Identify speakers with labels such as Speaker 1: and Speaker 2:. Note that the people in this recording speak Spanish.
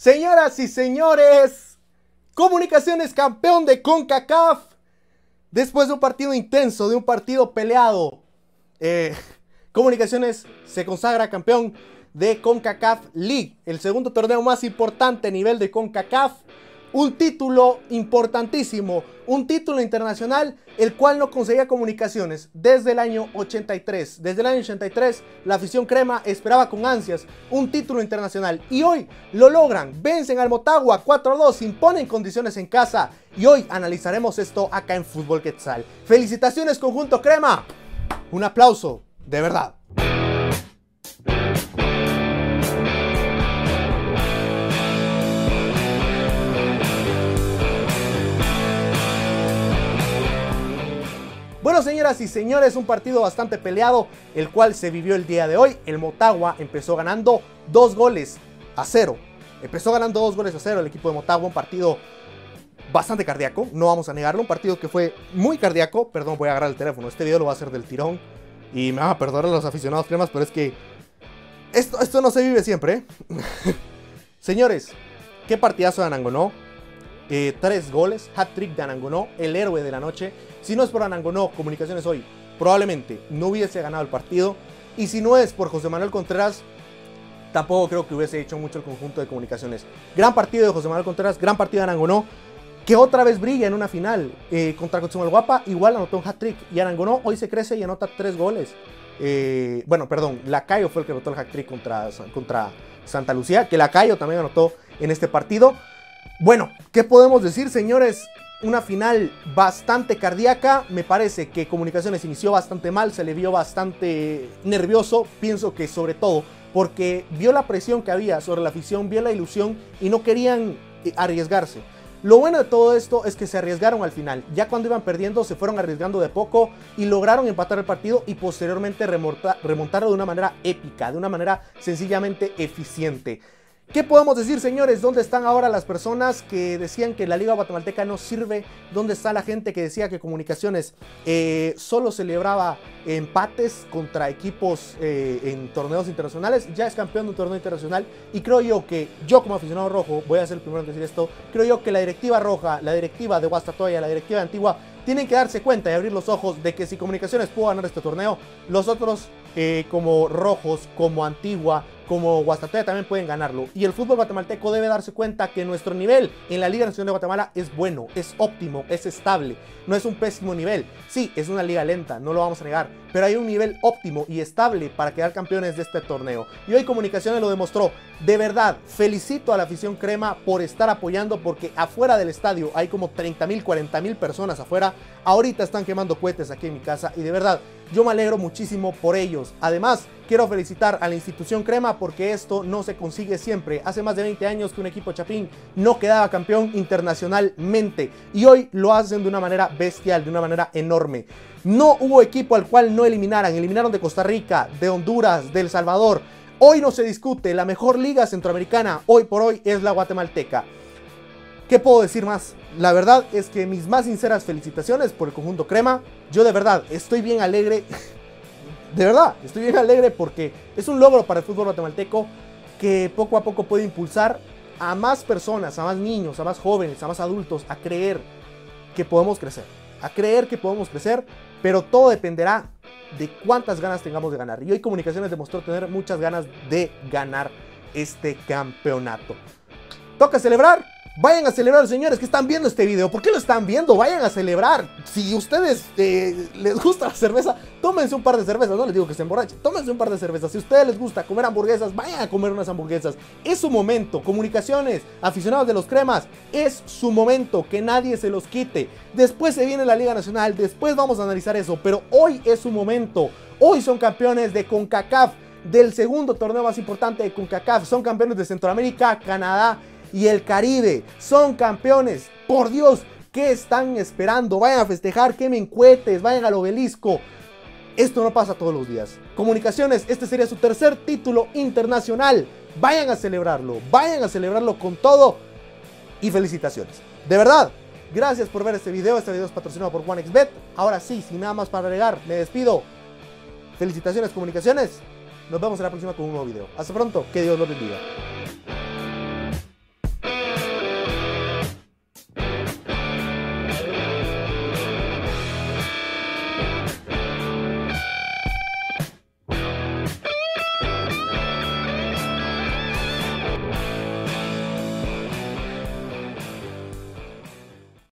Speaker 1: Señoras y señores, Comunicaciones campeón de CONCACAF. Después de un partido intenso, de un partido peleado, eh, Comunicaciones se consagra campeón de CONCACAF League, el segundo torneo más importante a nivel de CONCACAF un título importantísimo, un título internacional, el cual no conseguía comunicaciones desde el año 83. Desde el año 83, la afición crema esperaba con ansias un título internacional y hoy lo logran. Vencen al Motagua 4-2, imponen condiciones en casa y hoy analizaremos esto acá en Fútbol Quetzal. Felicitaciones, conjunto crema. Un aplauso, de verdad. Bueno, señoras y señores, un partido bastante peleado, el cual se vivió el día de hoy. El Motagua empezó ganando dos goles a cero. Empezó ganando dos goles a cero el equipo de Motagua, un partido bastante cardíaco, no vamos a negarlo, un partido que fue muy cardíaco. Perdón, voy a agarrar el teléfono, este video lo va a hacer del tirón. Y me van a perdonar los aficionados cremas, pero es que esto, esto no se vive siempre, ¿eh? Señores, qué partidazo de Anangonó. Eh, tres goles, hat-trick de Anangonó, el héroe de la noche. Si no es por Anangonó, Comunicaciones hoy, probablemente no hubiese ganado el partido. Y si no es por José Manuel Contreras, tampoco creo que hubiese hecho mucho el conjunto de Comunicaciones. Gran partido de José Manuel Contreras, gran partido de Anangonó, que otra vez brilla en una final eh, contra Guapa. Igual anotó un hat-trick. Y Anangonó hoy se crece y anota tres goles. Eh, bueno, perdón, Lacayo fue el que anotó el hat-trick contra, contra Santa Lucía, que Lacayo también anotó en este partido. Bueno, ¿qué podemos decir, señores? Una final bastante cardíaca. Me parece que Comunicaciones inició bastante mal, se le vio bastante nervioso. Pienso que sobre todo porque vio la presión que había sobre la afición, vio la ilusión y no querían eh, arriesgarse. Lo bueno de todo esto es que se arriesgaron al final. Ya cuando iban perdiendo se fueron arriesgando de poco y lograron empatar el partido y posteriormente remontarlo de una manera épica, de una manera sencillamente eficiente. ¿Qué podemos decir, señores? ¿Dónde están ahora las personas que decían que la Liga Guatemalteca no sirve? ¿Dónde está la gente que decía que Comunicaciones eh, solo celebraba empates contra equipos eh, en torneos internacionales? Ya es campeón de un torneo internacional y creo yo que yo como aficionado rojo, voy a ser el primero en decir esto, creo yo que la directiva roja, la directiva de Guastatoya, la directiva de Antigua, tienen que darse cuenta y abrir los ojos de que si Comunicaciones pudo ganar este torneo, los otros eh, como Rojos, como Antigua, como Guastatoya también pueden ganarlo. Y el fútbol guatemalteco debe darse cuenta que nuestro nivel en la Liga Nacional de Guatemala es bueno, es óptimo, es estable. No es un pésimo nivel. Sí, es una liga lenta, no lo vamos a negar. Pero hay un nivel óptimo y estable para quedar campeones de este torneo. Y hoy Comunicaciones lo demostró. De verdad, felicito a la afición crema por estar apoyando porque afuera del estadio hay como 30 mil, 40 mil personas afuera. Ahorita están quemando cohetes aquí en mi casa y de verdad, yo me alegro muchísimo por ellos. Además, quiero felicitar a la institución Crema porque esto no se consigue siempre. Hace más de 20 años que un equipo Chapín no quedaba campeón internacionalmente y hoy lo hacen de una manera bestial, de una manera enorme. No hubo equipo al cual no eliminaran. Eliminaron de Costa Rica, de Honduras, de El Salvador. Hoy no se discute, la mejor liga centroamericana hoy por hoy es la guatemalteca. ¿Qué puedo decir más? La verdad es que mis más sinceras felicitaciones por el conjunto Crema. Yo de verdad estoy bien alegre. De verdad, estoy bien alegre porque es un logro para el fútbol guatemalteco que poco a poco puede impulsar a más personas, a más niños, a más jóvenes, a más adultos a creer que podemos crecer. A creer que podemos crecer, pero todo dependerá de cuántas ganas tengamos de ganar. Y hoy Comunicaciones demostró tener muchas ganas de ganar este campeonato. Toca celebrar, Vayan a celebrar, señores, que están viendo este video. ¿Por qué lo están viendo? Vayan a celebrar. Si ustedes eh, les gusta la cerveza, tómense un par de cervezas. No les digo que se emborrachen. Tómense un par de cervezas. Si a ustedes les gusta comer hamburguesas, vayan a comer unas hamburguesas. Es su momento. Comunicaciones, aficionados de los cremas, es su momento. Que nadie se los quite. Después se viene la Liga Nacional. Después vamos a analizar eso. Pero hoy es su momento. Hoy son campeones de CONCACAF. Del segundo torneo más importante de CONCACAF. Son campeones de Centroamérica, Canadá y el Caribe. Son campeones. Por Dios, ¿qué están esperando? Vayan a festejar, quemen cohetes, vayan al obelisco. Esto no pasa todos los días. Comunicaciones, este sería su tercer título internacional. Vayan a celebrarlo, vayan a celebrarlo con todo y felicitaciones. De verdad, gracias por ver este video. Este video es patrocinado por OneXBet. Ahora sí, sin nada más para agregar, me despido. Felicitaciones, comunicaciones. Nos vemos en la próxima con un nuevo video. Hasta pronto, que Dios los bendiga.